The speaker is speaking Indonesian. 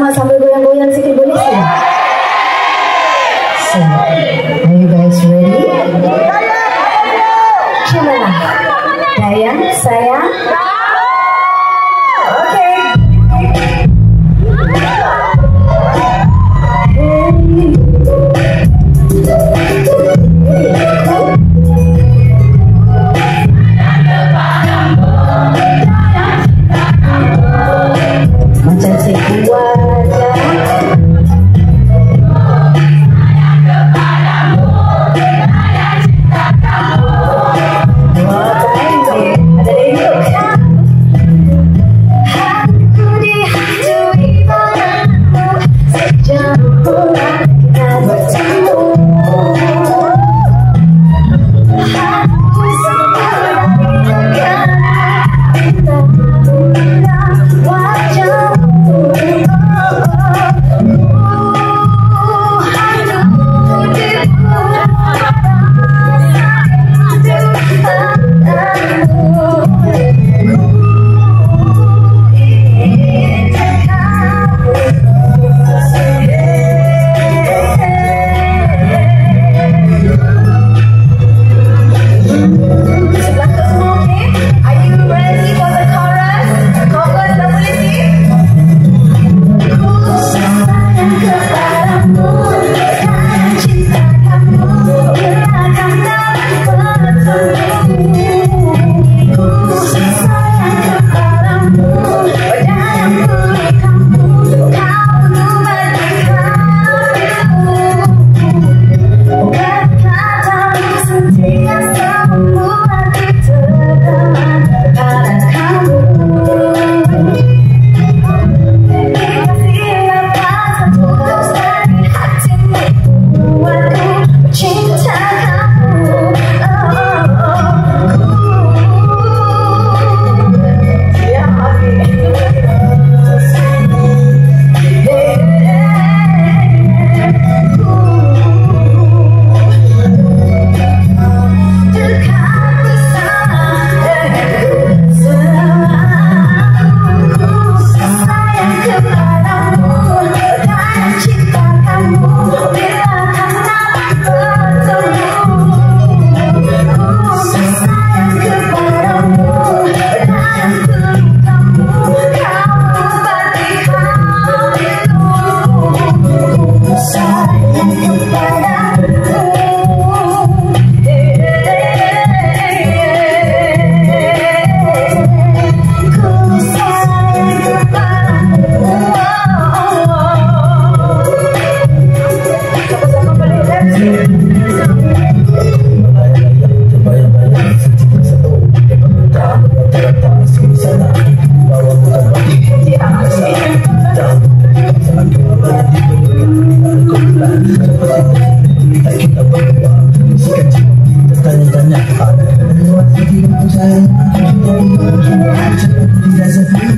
sama sambil goyang-goyang sikit boleh sih? Ya. So, are you guys ready? Coba Dayang, sayang, Yes,